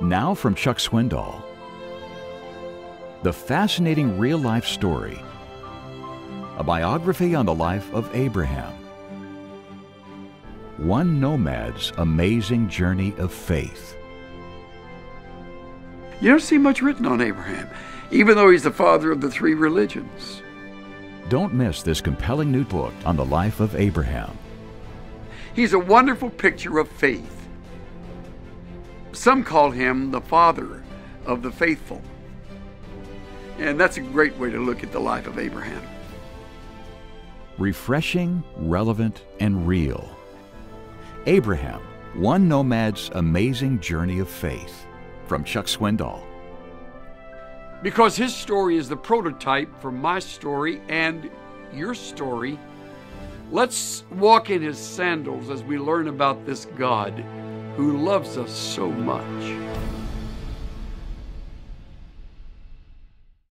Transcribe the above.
Now from Chuck Swindoll. The fascinating real life story. A biography on the life of Abraham. One nomad's amazing journey of faith. You don't see much written on Abraham, even though he's the father of the three religions. Don't miss this compelling new book on the life of Abraham. He's a wonderful picture of faith. Some call him the father of the faithful. And that's a great way to look at the life of Abraham. Refreshing, relevant, and real. Abraham, one nomad's amazing journey of faith. From Chuck Swindoll. Because his story is the prototype for my story and your story. Let's walk in his sandals as we learn about this God who loves us so much.